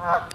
Uh-huh.